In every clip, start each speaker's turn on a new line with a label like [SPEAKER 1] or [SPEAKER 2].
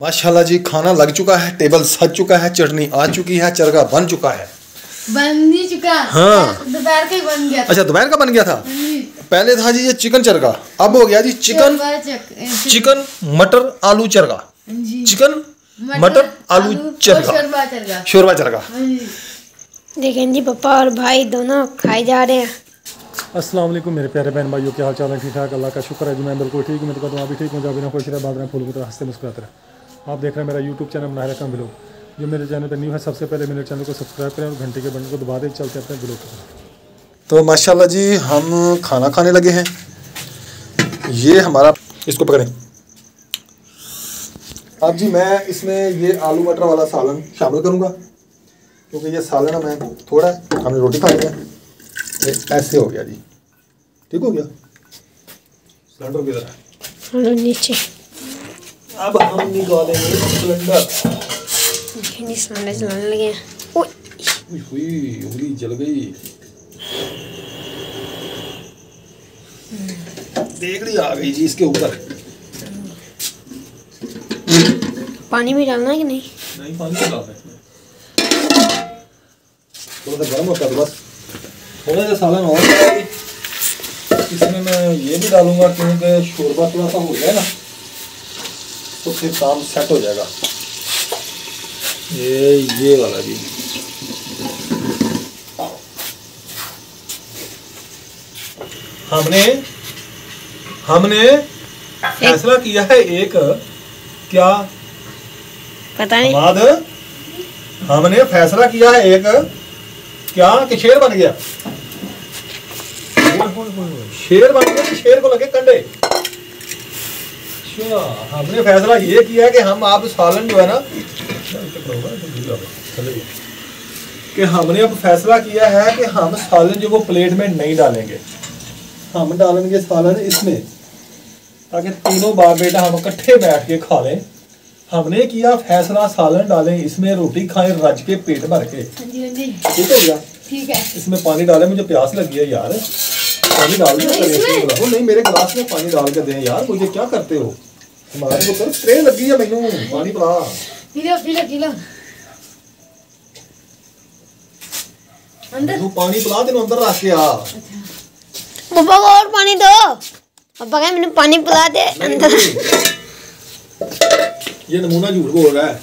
[SPEAKER 1] माशाल्लाह जी खाना लग चुका है टेबल सज चुका है चटनी आ चुकी है चरगा बन चुका है।
[SPEAKER 2] बन नहीं चुका।
[SPEAKER 1] हाँ।
[SPEAKER 2] दोपहर का बन गया
[SPEAKER 1] अच्छा दोपहर का बन गया था? पहले था जी ये चिकन चरगा अब हो गया जी चिकन चिकन मटर आलू चरगा। चिकन मटर आलू चरगा।
[SPEAKER 2] शोरबा चरगा।
[SPEAKER 1] शोरबा चरगा।
[SPEAKER 2] हाँ जी।
[SPEAKER 3] देखें जी पापा और भाई दोनों खाए जा रहे हैं।
[SPEAKER 4] अस्सलाम वालेकुम मेरे प्यारे बहन भाइयों क्या हाल चाल है? ठीक ठाक? अल्लाह का शुक्र है जी मैं बिल्कुल ठीक हूँ। मैं तो कहता हूँ आप भी ठीक हूँ जब बिना खुश रहे बाद में फूल की तरह हँसते मुस्कुराते रहे। आप देख रहे हैं मेरा यूट्यूब चैनल बनाए रखा ब्लॉग जो मेरे चैनल पर न्यू है सबसे पहले मेरे चैनल को सब्सक्राइब करें और घंटे के बटन को दबा दें चलते अपने ब्लॉग तरफ़
[SPEAKER 1] तो माशाल्लाह जी हम खाना खाने लगे हैं। ये हमारा इसको पकड़ें। अब जी मैं इसमें ये आलू मटर वाला सालन शामिल करूँगा। क्योंकि ये सालन हमें थोड़ा है हमने रोटी खानी है। ये ऐसे हो गया जी। ठीक हो गया? सिलेंडर किधर है
[SPEAKER 3] नीचे।
[SPEAKER 1] अब हम निकालेंगे सिलेंडर
[SPEAKER 3] देखें जी सामने चलाने लगे
[SPEAKER 1] हुई उंगली जल गई। देखड़ी आ गई जी इसके ऊपर।
[SPEAKER 3] पानी भी डालना है कि नहीं?
[SPEAKER 1] नहीं पानी तो डालना है थोड़ा सा गर्म होता है तो बस। थोड़ा सा सालन और। इसमें मैं ये भी डालूँगा क्योंकि शोरबा थोड़ा सा हो जाए ना। तो फिर काम सेट हो जाएगा। ये ये वाला जी हमने हमने फैसला किया है एक क्या?
[SPEAKER 3] पता नहीं।
[SPEAKER 1] हमाद हमने फैसला किया है एक क्या? कि शेर बन गया? शेर बन गया शेर को लगे कंडे? अच्छा हमने फैसला ये किया कि हम आप सालन जो है ना कि हमने अब फैसला किया है कि हम सालन जो वो प्लेट में नहीं डालेंगे। हम डालेंगे सालन इसमें ताकि तीनों बाप बेटा हम इकट्ठे बैठ के खा लें। हमने किया फैसला सालन डालें इसमें रोटी खाएँ रज के पेट भर के।
[SPEAKER 2] हाँ हाँ
[SPEAKER 1] ठीक हो गया?
[SPEAKER 2] ठीक है।
[SPEAKER 1] इसमें पानी डालें मुझे प्यास लगी है यार। पानी डाल
[SPEAKER 2] इसमें?
[SPEAKER 1] गिलास नहीं मेरे गिलास में पानी डाल के दें यार मुझे क्या करते हो? हमारे को तो ट्रे लगी है मैनू पानी पिला
[SPEAKER 2] पी लो पी लो पी लो। अंदर।
[SPEAKER 1] तू पानी पिला तेन अंदर रख के आ।
[SPEAKER 3] पापा को और पानी दो। पापा कहे मैंने पानी पिला दे अंदर
[SPEAKER 1] ये नमूना झूठ बोल रहा है।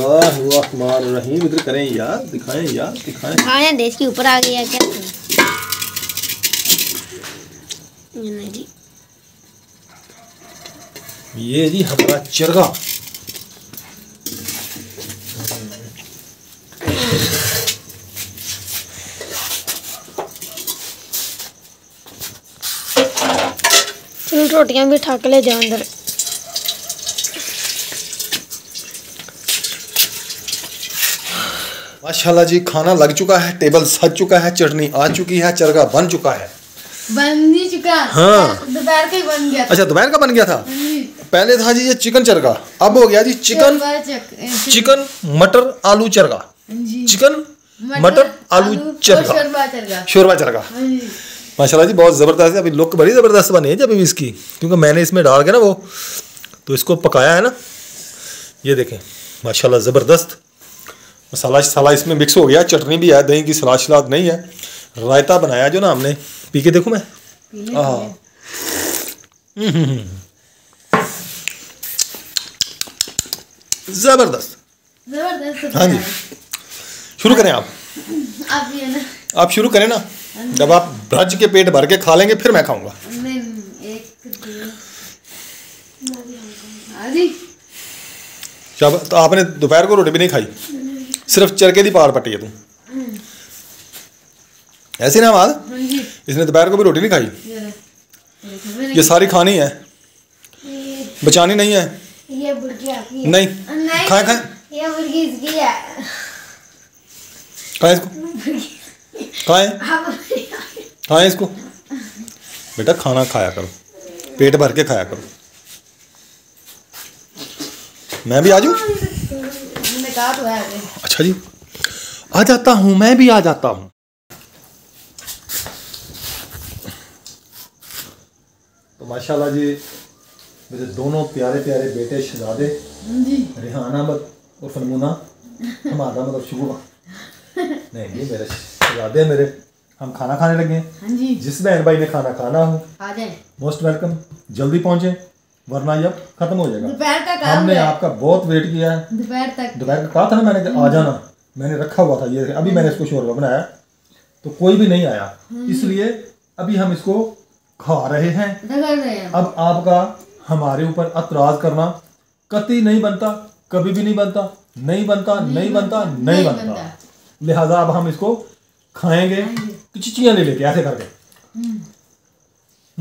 [SPEAKER 1] बिस्मिल्लाहिर्रहमानिर्रहीम इधर करें यार दिखाएँ यार दिखाएँ।
[SPEAKER 3] खाने देश के ऊपर आ गया क्या? ये जी।
[SPEAKER 1] ये जी हमारा चरगा।
[SPEAKER 3] रोटियाँ भी ठाक ले जाओ अंदर।
[SPEAKER 1] माशाल्लाह जी खाना लग चुका है टेबल सज चुका है चटनी आ चुकी है चरगा बन चुका है।
[SPEAKER 2] बन नहीं चुका।
[SPEAKER 1] हाँ।
[SPEAKER 2] दोपहर का ही बन गया
[SPEAKER 1] अच्छा दोपहर का बन गया था? पहले था जी ये चिकन चरगा अब हो गया जी चिकन चिकन। मटर आलू चरगा। चिकन मटर आलू चरगा।
[SPEAKER 2] शोरबा चरगा। हाँ
[SPEAKER 1] माशाल्लाह जी बहुत ज़बरदस्त है अभी लुक बड़ी ज़बरदस्त बनी है जब अभी इसकी क्योंकि मैंने इसमें डाल के ना वो तो इसको पकाया है ना ये देखें माशाल्लाह ज़बरदस्त। मसाला शसाला इसमें मिक्स हो गया चटनी भी है दही की सलाद शलाद नहीं है रायता बनाया जो ना हमने पी के देखूँ मैं हाँ ज़बरदस्त
[SPEAKER 2] ज़बरदस्त
[SPEAKER 1] हाँ जी शुरू करें आप
[SPEAKER 2] आप
[SPEAKER 1] आप शुरू करें ना जब आप ब्रज के पेट भर के खा लेंगे फिर मैं खाऊँगा
[SPEAKER 2] हाँ
[SPEAKER 1] तो आपने दोपहर को रोटी भी नहीं खाई सिर्फ़ चरके दी पार पट्टी है तू। ऐसे ना माल
[SPEAKER 2] हाँ
[SPEAKER 1] इसने दोपहर को भी रोटी नहीं खाई?
[SPEAKER 2] ये
[SPEAKER 1] सारी खानी है। बचानी नहीं है।
[SPEAKER 3] ये है।
[SPEAKER 1] नहीं।
[SPEAKER 2] नहीं।
[SPEAKER 1] खाए खाए
[SPEAKER 3] ये बुर्गी इसकी है।
[SPEAKER 1] खाए इसको। खाए खाए इसको। बेटा खाना खाया करो। पेट भर के खाया करो। मैं भी आ जाऊँ?
[SPEAKER 2] है।
[SPEAKER 1] अच्छा जी। आ जाता हूँ मैं भी आ जाता हूँ। तो माशाल्लाह जी मेरे दोनों प्यारे प्यारे बेटे शहजादे
[SPEAKER 2] जी।
[SPEAKER 1] रिहान अहमद और फनमुना हमारा मतलब शुभ नहीं जी मेरे शहजादे मेरे हम खाना खाने लगे हैं।
[SPEAKER 2] हाँ
[SPEAKER 1] जिस बहन भाई ने खाना खाना हो मोस्ट वेलकम जल्दी पहुँचे। वरना ये खत्म हो जाएगा।
[SPEAKER 2] दोपहर का काम
[SPEAKER 1] हमने आपका बहुत वेट किया है।
[SPEAKER 2] दोपहर तक।
[SPEAKER 1] दोपहर का कहा था ना मैंने आ जाना। मैंने रखा हुआ था ये अभी मैंने इसको शोरबा बनाया। तो कोई भी नहीं आया। इसलिए अभी हम इसको खा रहे हैं।
[SPEAKER 2] हैं।
[SPEAKER 1] अब आपका हमारे ऊपर अतराज करना। कति नहीं बनता कभी भी नहीं बनता। नहीं बनता नहीं बनता नहीं बनता।
[SPEAKER 2] बनता।
[SPEAKER 1] लिहाजा अब हम इसको खाएँगे। चिचियाँ ले लेके ऐसे करके।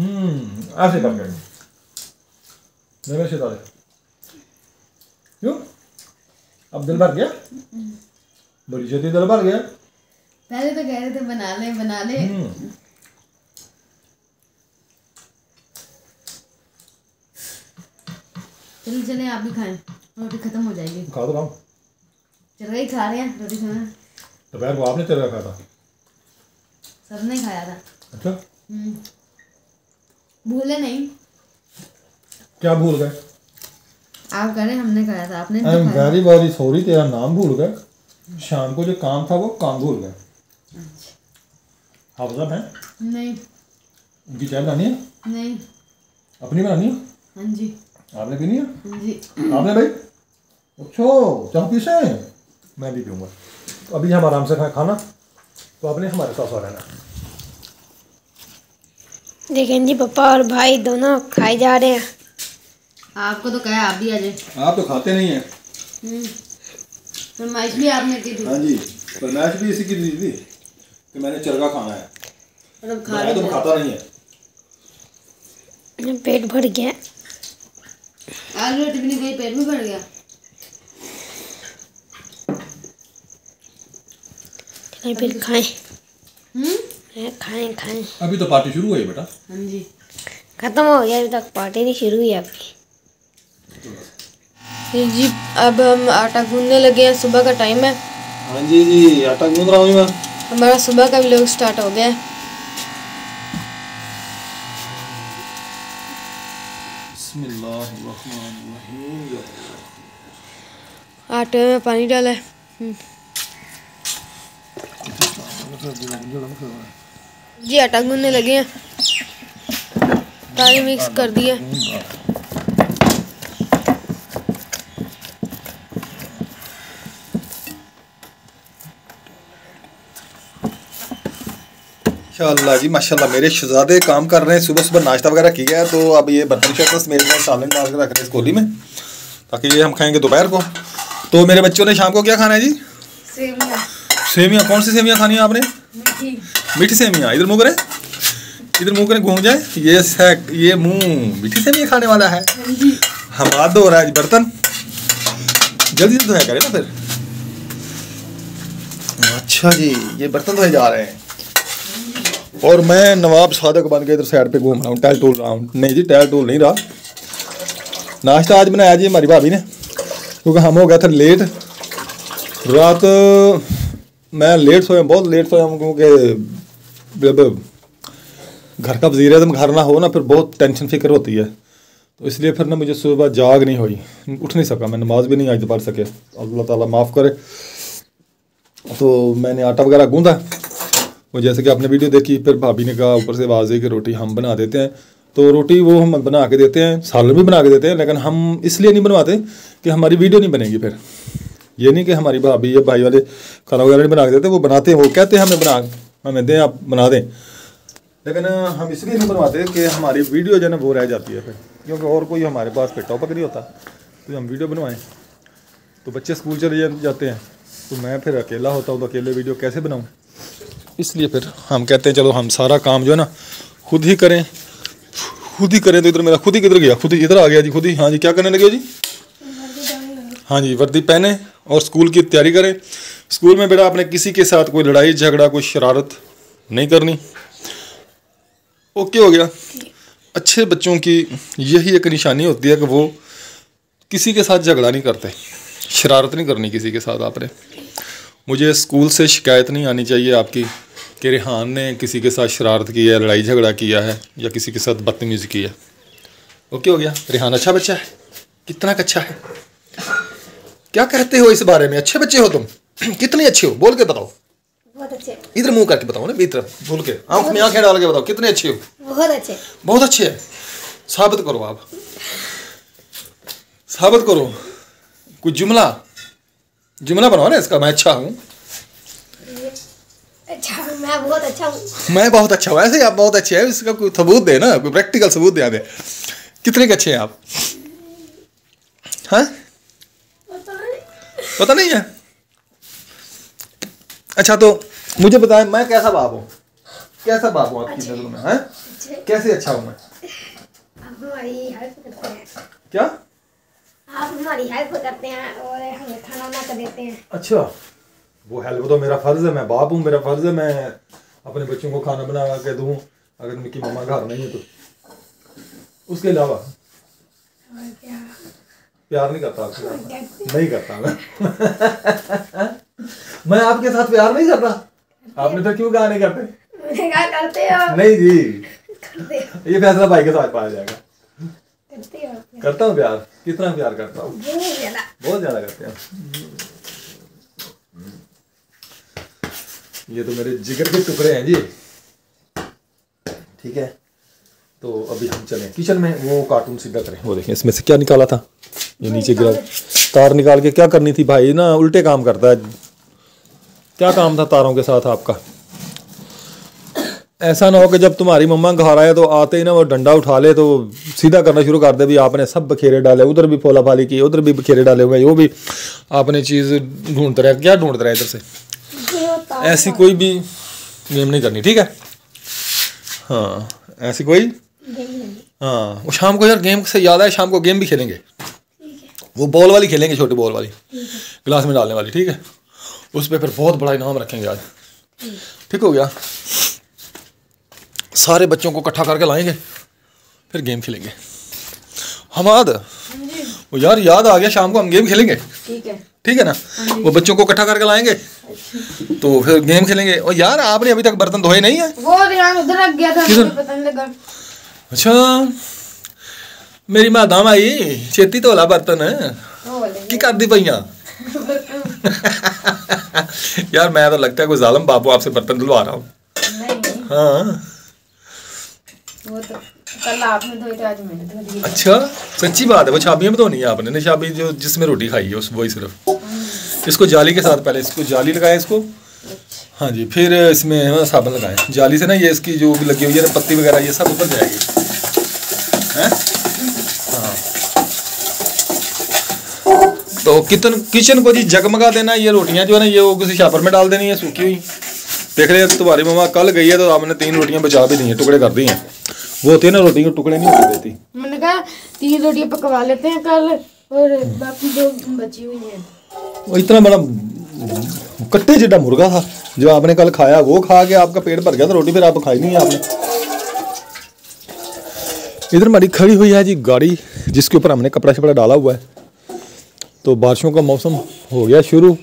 [SPEAKER 1] हम्म ऐसे करके। मेरे शेताले क्यों? अब दिल भर गया? बड़ी जल्दी दिल भर गया।
[SPEAKER 2] पहले तो कह रहे थे बना ले बना ले।
[SPEAKER 1] हम्म।
[SPEAKER 2] चलिए चले आप भी खाएँ। रोटी खत्म हो जाएगी।
[SPEAKER 1] खा दो काम
[SPEAKER 2] चल गई खा रहे हैं रोटी खाना।
[SPEAKER 1] दोपहर को आपने तेरे रखा था।
[SPEAKER 2] सबने खाया था।
[SPEAKER 1] अच्छा।
[SPEAKER 2] हम्म। भूले नहीं।
[SPEAKER 1] क्या भूल गए?
[SPEAKER 2] आप कह रहे हमने खाया था। आपने
[SPEAKER 1] I am very very sorry तेरा नाम भूल गए। शाम को जो काम था वो काम भूल गए। हाफजा है
[SPEAKER 2] नहीं।
[SPEAKER 1] उनकी चाय बनानी है?
[SPEAKER 2] नहीं।
[SPEAKER 1] अपनी बनानी है?
[SPEAKER 2] हाँ जी।
[SPEAKER 1] आपने पीनी है?
[SPEAKER 2] हाँ जी।
[SPEAKER 1] आपने भाई? अच्छा चाह पी से मैं भी पीऊँगा। तो अभी हम आराम से खाए खाना। तो आपने हमारे साथ आ रहना।
[SPEAKER 3] देखें जी पापा और भाई दोनों खाए जा रहे हैं।
[SPEAKER 2] आपको तो कहा आप भी आ जाए।
[SPEAKER 1] आप तो खाते नहीं हैं।
[SPEAKER 2] हम्म। फरमाइश भी आपने की थी।
[SPEAKER 1] हाँ जी फरमाइश भी इसी की दी थी कि मैंने चरगा खाना है।
[SPEAKER 2] और अब खा
[SPEAKER 1] मैं तो खाता नहीं है।
[SPEAKER 3] पेट भर गया।
[SPEAKER 2] आज रोटी भी नहीं गई पेट भी भर गया।
[SPEAKER 3] चलें फिर खाएँ।
[SPEAKER 2] हम्म?
[SPEAKER 3] खाएँ खाएँ।
[SPEAKER 1] अभी तो पार्टी शुरू हुई बेटा।
[SPEAKER 2] हाँ जी।
[SPEAKER 3] खत्म हो गया अभी तक पार्टी नहीं शुरू हुई आपकी
[SPEAKER 2] जी अब हम आटा गूंदने लगे हैं सुबह का टाइम है।
[SPEAKER 1] हाँ जी जी आटा गूंद रहा हूँ मैं।
[SPEAKER 2] हमारा सुबह का व्लॉग स्टार्ट हो गया है। आटे में पानी डाला है। हम्म। जी आटा गूंदने लगे हैं। पानी मिक्स कर दिया।
[SPEAKER 1] माशाल्लाह जी माशाल्लाह। मेरे शहजादे काम कर रहे हैं। सुबह सुबह नाश्ता वगैरह किया है तो अब ये बर्तन शर्तन मेरे पास सालन डाल के रख रहे हैं इस कोली में ताकि ये हम खाएँगे दोपहर को। तो मेरे बच्चों ने शाम को क्या खाना है जी? सेमियाँ कौन सी सेमियाँ खानी है आपने? मीठी। सेमियाँ इधर मुँह करें। इधर मुँह करें घूम जाए। ये सैक ये मुँह मीठी सेमियाँ खाने वाला है। हम हाथ धो रहा है बर्तन। जल्दी से धोया करें ना फिर। अच्छा जी ये बर्तन धोए जा रहे हैं। और मैं नवाब सादक बन के इधर साइड पे घूम रहा हूँ टहल टूल रहा हूँ नहीं जी टहल टूल नहीं रहा। नाश्ता आज बनाया जी हमारी भाभी ने, क्योंकि हम हो गया था लेट रात, मैं लेट सोया, बहुत लेट सोया हूँ, क्योंकि जब घर का वज़ीर अजम घर ना हो ना, फिर बहुत टेंशन फ़िक्र होती है। तो इसलिए फिर ना मुझे सुबह जाग नहीं हुई। उठ नहीं सका मैं, नमाज़ भी नहीं आज पढ़ सके। अल्लाह ताला माफ़ करे। तो मैंने आटा वगैरह गूंदा। वो जैसे कि आपने वीडियो देखी, फिर भाभी ने कहा, ऊपर से आवाज़ है कि रोटी हम बना देते हैं। तो रोटी वो हम बना के देते हैं, सालन भी बना के देते हैं, लेकिन हम इसलिए नहीं बनवाते कि हमारी वीडियो नहीं बनेगी फिर। ये नहीं कि हमारी भाभी या भाई वाले खाना वगैरह नहीं बना के देते, वो बनाते हैं, वो कहते हैं, हमें बना, हमें दें, आप बना दें। लेकिन हम इसलिए नहीं बनवाते कि हमारी वीडियो जो है ना, वो रह जाती है फिर। क्योंकि और कोई हमारे पास फिर टॉपिक नहीं होता तो हम वीडियो बनवाएँ। तो बच्चे स्कूल चले जाते हैं तो मैं फिर अकेला होता हूँ तो अकेले वीडियो कैसे बनाऊँ? इसलिए फिर हम कहते हैं, चलो हम सारा काम जो है ना, खुद ही करें। खुद ही करें तो इधर मेरा खुद ही किधर गया? खुद ही इधर आ गया जी, खुद ही। हाँ जी, क्या करने लगे जी? हाँ जी, वर्दी पहने और स्कूल की तैयारी करें। स्कूल में बेटा आपने किसी के साथ कोई लड़ाई, झगड़ा, कोई शरारत नहीं करनी। ओके हो गया। अच्छे बच्चों की यही एक निशानी होती है कि वो किसी के साथ झगड़ा नहीं करते। शरारत नहीं करनी किसी के साथ आपने। मुझे स्कूल से शिकायत नहीं आनी चाहिए आपकी। कि रेहान ने किसी के साथ शरारत की है लड़ाई झगड़ा किया है या किसी के साथ बदतमीज़ी की है। ओके हो गया। रिहान अच्छा बच्चा है? कितना अच्छा है? क्या कहते हो इस बारे में? अच्छे बच्चे हो तुम? कितने अच्छे हो? बोल के बताओ।
[SPEAKER 3] बहुत अच्छे।
[SPEAKER 1] इधर मुँह करके बताओ ना इधर बोल के। आँख में आँखें डाल के बताओ कितने अच्छे हो?
[SPEAKER 3] बहुत अच्छे।
[SPEAKER 1] बहुत अच्छे है। साबित करो आप। साबित करो। कुछ जुमला? जुमला बनाओ ना इसका मैं अच्छा हूँ।
[SPEAKER 3] अच्छा मैं बहुत अच्छा हूँ।
[SPEAKER 1] मैं बहुत अच्छा हूँ। ऐसे ही आप बहुत अच्छे हैं। इसका कोई सबूत दे ना कोई प्रैक्टिकल सबूत दे दे। कितने के अच्छे हैं आप? हाँ? पता नहीं। है? अच्छा तो मुझे बताएँ मैं कैसा बाप हूँ? कैसा बाप हूँ आपकी नज़रों में हैं? कैसे अच्छा हूँ मैं? क्या?
[SPEAKER 3] आप हमारी हेल्प करते हैं और हमें खाना बना कर देते हैं।
[SPEAKER 1] अच्छा। वो हेल्प तो मेरा फ़र्ज़ है मैं बाप हूँ मेरा फ़र्ज़ है मैं अपने बच्चों को खाना बना के दूँ अगर उनकी मम्मा घर नहीं है तो। उसके अलावा प्यार नहीं करता आपके साथ। नहीं करता मैं। मैं आपके साथ प्यार नहीं करता। आपने तो क्यों कहा नहीं करते?
[SPEAKER 3] करते हो।
[SPEAKER 1] नहीं जी। ये फैसला भाई के साथ पाया जाएगा।
[SPEAKER 3] करते हो
[SPEAKER 1] करता हूँ प्यार कितना प्यार करता हूँ।
[SPEAKER 3] बहुत ज़्यादा
[SPEAKER 1] करते हैं। ये तो मेरे जिगर के टुकड़े हैं जी। ठीक है? तो अभी हम चलें। किचन में वो कार्टून सीधा करें। वो देखें इसमें से क्या निकाला था? ये नीचे गिरा तार। निकाल के क्या करनी थी भाई? ना उल्टे काम करता है। क्या काम था तारों के साथ आपका? ऐसा ना हो कि जब तुम्हारी मम्मा घर आए तो आते ही ना वो डंडा उठा ले तो सीधा करना शुरू कर दे भी आपने सब बखेरे डाले उधर भी फोला फाली की उधर भी बखेरे डाले हुए वो भी आपने चीज़ ढूंढते रहे क्या ढूंढते रहे इधर से? ऐसी कोई भी गेम नहीं करनी ठीक है? हाँ ऐसी कोई? हाँ वो शाम को यार गेम से याद है शाम को गेम भी खेलेंगे। वो बॉल वाली खेलेंगे छोटी बॉल वाली। गिलास में डालने वाली ठीक है? उस पर फिर बहुत बड़ा इनाम रखेंगे आज। ठीक हो गया? सारे बच्चों को इकट्ठा करके लाएँगे फिर गेम खेलेंगे। हमाद वो यार याद आ गया शाम को हम गेम खेलेंगे।
[SPEAKER 2] ठीक है।
[SPEAKER 1] ठीक है ना? वो बच्चों को इकट्ठा करके लाएँगे। तो फिर गेम खेलेंगे। और यार आपने अभी तक बर्तन धोए नहीं है?
[SPEAKER 2] वो उधर रख गया था? मुझे पता नहीं लगा।
[SPEAKER 1] अच्छा मेरी मादाम आई छेती धोला बर्तन। की कर दी पईया? यार मैं तो लगता है कोई जालम बाबू आपसे बर्तन धुलवा रहा हूँ। हाँ।
[SPEAKER 2] वो तो कल आपने धोए थे आज मैंने धो दिए
[SPEAKER 1] अच्छा सच्ची बात है वो छाबियाँ भी धोनी है आपने ना छाबी जो जिसमें रोटी खाई है उस वही सिर्फ़। इसको जाली के साथ पहले इसको जाली लगाए इसको। हाँ जी फिर इसमें ना साबुन लगाएँ। जाली से ना ये इसकी जो भी लगी हुई है ना पत्ती वगैरह ये सब ऊपर जाएगी। हैं? हाँ। तो किचन किचन को जी जगमगा देना ये रोटियाँ जो है ना ये वो किसी शापर में डाल देनी है सूखी हुई। देख रहे तुम्हारी मम्मा कल गई है तो आपने तीन रोटियाँ बचा भी दी हैं टुकड़े कर दी हैं। वो होती है ना रोटी के टुकड़े नहीं होने देती।
[SPEAKER 2] मैंने कहा तीन रोटियाँ पकवा लेते हैं कल और बाकी दो बची हुई हैं।
[SPEAKER 1] वो इतना बड़ा कट्टे जिड्डा मुर्गा था जो आपने कल खाया वो खा के आपका पेट भर गया तो रोटी फिर आप खाई नहीं है आपने। इधर हमारी खड़ी हुई है जी गाड़ी जिसके ऊपर हमने कपड़ा शपड़ा डाला हुआ है। तो बारिशों का मौसम हो गया शुरू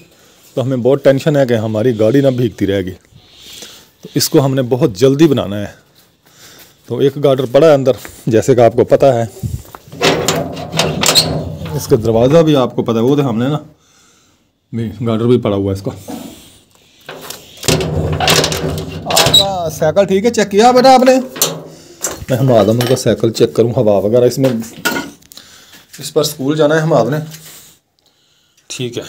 [SPEAKER 1] तो हमें बहुत टेंशन है कि हमारी गाड़ी ना भीगती रहेगी। तो इसको हमने बहुत जल्दी बनाना है। तो एक गार्डर पड़ा है अंदर, जैसे कि आपको पता है। इसका दरवाज़ा भी आपको पता है, वो तो हमने ना, भी गार्डर भी पड़ा हुआ है इसका। आपका साइकिल ठीक है, चेक किया बेटा आपने? मैं हम आदम का साइकिल चेक करूँ, हवा वगैरह इसमें। इस पर स्कूल जाना है हम आपने। ठीक है।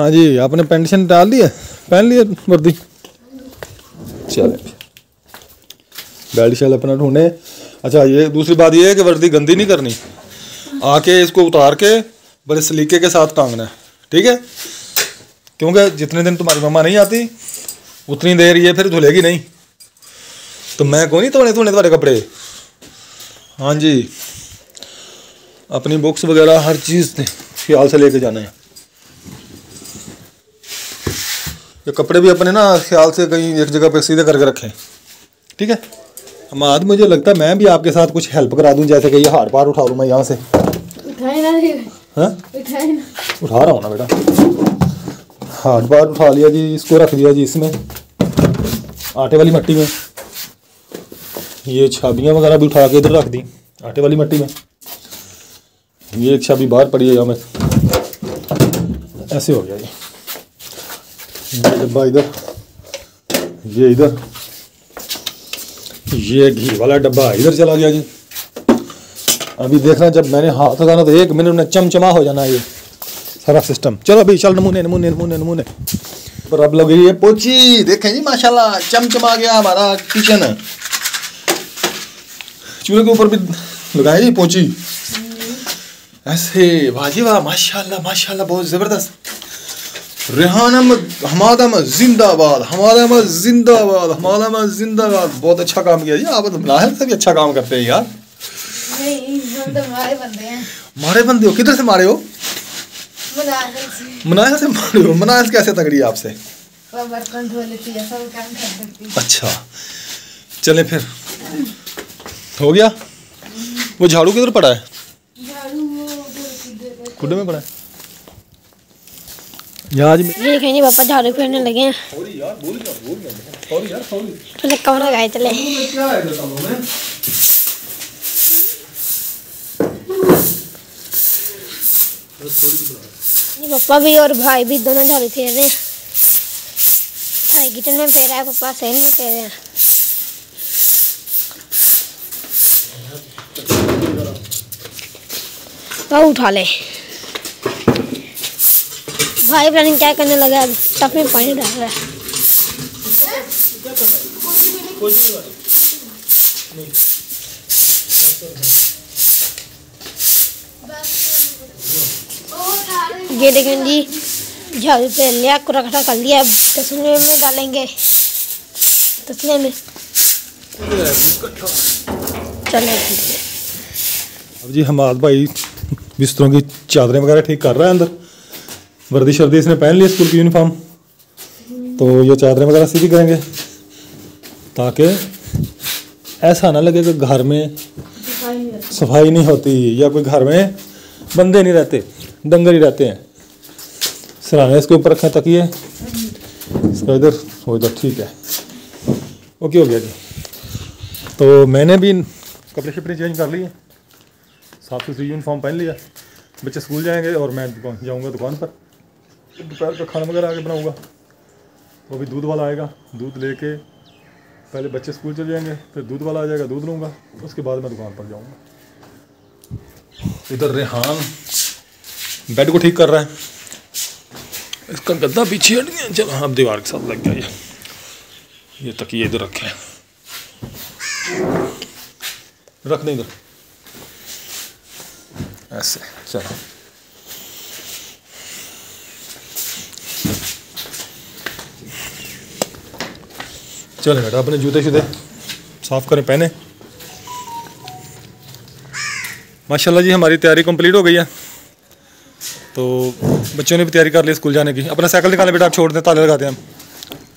[SPEAKER 1] हाँ जी, आपने पेंशन डाल दी है? पहन लिया वर्दी? चले। बेल्ट शैल अपना ढूंढे। अच्छा ये दूसरी बात ये है कि वर्दी गंदी नहीं करनी। आके इसको उतार के बड़े सलीके के साथ टांगना है। ठीक है? क्योंकि जितने दिन तुम्हारी मम्मा नहीं आती, उतनी देर ये फिर धुलेगी नहीं। तो मैं कौन नहीं धोने धोने तुम्हारे कपड़े? हाँ जी। अपनी बुक्स वगैरह हर चीज़ ख्याल से लेके जाना है। ये कपड़े भी अपने ना ख्याल से कहीं एक जगह पे सीधे करके रखें। ठीक है? हमाद मुझे लगता है मैं भी आपके साथ कुछ हेल्प करा दूँ जैसे कि ये हार पार उठा लूँ मैं यहाँ से।
[SPEAKER 2] उठाए ना
[SPEAKER 1] हाँ? उठा रहा हूँ ना बेटा। हाथ पार उठा लिया जी इसको रख दिया जी इसमें। आटे वाली मट्टी में। ये छाबियाँ वगैरह भी उठा के इधर रख दी आटे वाली मट्टी में। ये एक छाबी बाहर पड़ी है यहाँ में। ऐसे हो गया ये। ये डब्बा इधर ये इधर ये घी वाला डब्बा इधर चला गया जी अभी देखना जब मैंने हाथ लगाना तो एक मिनट में चमचमा हो जाना ये सारा सिस्टम चलो अभी चल नमूने नमूने नमूने नमूने पर अब लग गई है पोची देखें जी माशाल्लाह चमचमा गया हमारा किचन चूल्हे के ऊपर भी लगाए जी पोची ऐसे वाजी वाह माशाल्लाह माशाल्लाह बहुत ज़बरदस्त रेहान अहमद हमाद अहमद जिंदाबाद हमारा अहमद जिंदाबाद हमारा अहमद जिंदाबाद। बहुत अच्छा काम किया जी आप तो नाहल से भी अच्छा काम करते हैं यार।
[SPEAKER 2] तो हैं।
[SPEAKER 1] मारे बंदे हो किधर से मारे हो? मनाया से। मारे हो? मनाया कैसे तगड़ी आपसे? अच्छा। चले फिर। हो गया? वो झाड़ू किधर पड़ा है? कुड्डे में पड़ा है।
[SPEAKER 3] ये पापा झाड़ू फेरने लगे हैं। चले कमरा गए चले।
[SPEAKER 1] क्या है? इधर कमरों
[SPEAKER 3] ये पापा भी और भाई भी दोनों झाड़ू फेर रहे हैं। भाई किचन में फेर रहा है पापा सैन में फेर रहे हैं। उठा ले। भाई प्लानिंग क्या करने लगा अब टप में पानी डाल रहा है। ये देखें जी, झाड़ू पे लिया कुरा खटा कर लिया अब तस्वीर में डालेंगे। तस्वीर में। चलो ठीक है
[SPEAKER 1] अब जी हमाद भाई बिस्तरों की चादरें वगैरह ठीक कर रहा है अंदर। वर्दी शर्दी इसने पहन ली स्कूल की यूनिफॉर्म तो ये चादरें वगैरह सीधी करेंगे, ताकि ऐसा ना लगे कि घर में सफ़ाई नहीं होती या कोई घर में बंदे नहीं रहते, डंगर ही रहते हैं। सराहने इसके ऊपर रखें तकिए इसका इधर वो इधर ठीक है। ओके, हो गया जी। तो मैंने भी कपड़े शपड़े चेंज कर लिए, साफ़ सुथरी यूनिफॉर्म पहन लिया। बच्चे स्कूल जाएँगे और मैं जाऊँगा दुकान पर। दोपहर का खाना वगैरह आगे बनाऊँगा। वो भी दूध वाला आएगा। दूध लेके पहले बच्चे स्कूल चले जाएँगे फिर दूध वाला आ जाएगा दूध लूँगा। उसके बाद मैं दुकान पर जाऊँगा। इधर रेहान बेड को ठीक कर रहा है। इसका गद्दा पीछे हट गया। चलो अब दीवार के साथ लग गया ये। ये तकिए इधर रखे हैं। रख नहीं इधर। ऐसे चलो। चलो बेटा, अपने जूते शूते साफ़ करें, पहने। माशाल्लाह जी, हमारी तैयारी कंप्लीट हो गई है। तो बच्चों ने भी तैयारी कर ली स्कूल जाने की। अपना साइकिल निकालें बेटा, आप छोड़ दें, ताले लगाते हैं। हम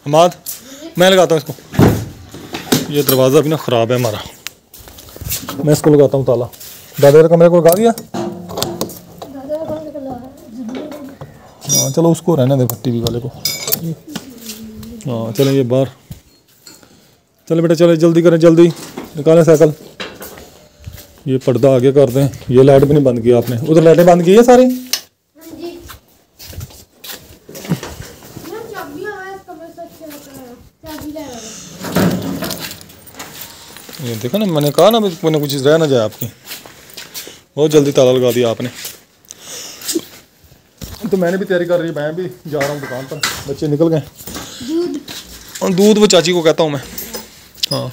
[SPEAKER 1] हमाद, मैं लगाता हूँ इसको। ये दरवाज़ा भी ना ख़राब है हमारा। मैं इसको लगाता हूँ ताला। दादा के कमरे को लगा दिया? हाँ चलो उसको रहने दे टीवी वाले को। हाँ चलो ये बाहर। चलो बेटा चलो जल्दी करें जल्दी। निकालें साइकिल। ये पर्दा आगे कर दें ये लाइट भी नहीं बंद किया आपने। उधर लाइटें बंद की है सारी? ये देखो ना मैंने कहा ना भी कोई ना कुछ रह ना जाए आपकी। बहुत जल्दी ताला लगा दिया आपने। तो मैंने भी तैयारी कर रही है मैं भी जा रहा हूँ दुकान पर। बच्चे निकल गए।
[SPEAKER 2] दूध
[SPEAKER 1] वो चाची को कहता हूँ मैं। हाँ।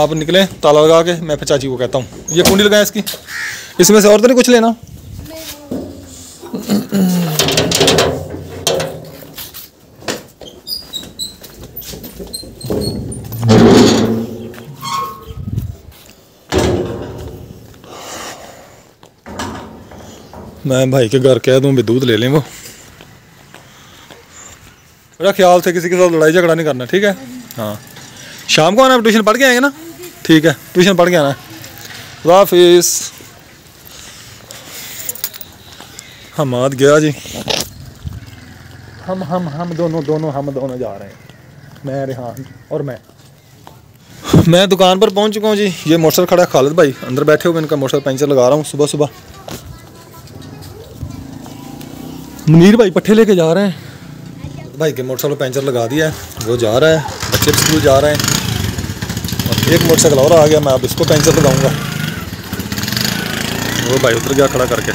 [SPEAKER 1] आप निकले, ताला लगा के मैं फिर चाची को कहता हूँ। ये कुंडी लगाए इसकी। इसमें से और तो नहीं कुछ लेना? मैं भाई के घर कह दूँ भी दूध ले लें वो। मेरा ख्याल से किसी के साथ लड़ाई झगड़ा नहीं करना, ठीक है? हाँ। शाम को आना ट्यूशन पढ़ के आएँगे ना? ठीक है, ट्यूशन पढ़ के आना। खुदा हाफिज़। हमाद गया जी। हम हम हम दोनों दोनों, हम दोनों जा रहे हैं। मैं, रेहान और मैं। मैं दुकान पर पहुँच चुका हूँ जी। ये मोटर खड़ा है खालिद भाई। अंदर बैठे हुए इनका मोटर पंचर लगा रहा हूँ सुबह सुबह। मुनीर भाई पट्ठे लेके जा रहे हैं। भाई के मोटरसाइकिल पंचर लगा दिया है, वो जा रहा है। भी स्कूल जा रहे हैं। और एक मोटरसाइकिल और आ गया, मैं अब इसको कैंसिल लगाऊँगा वो भाई उतर गया खड़ा करके।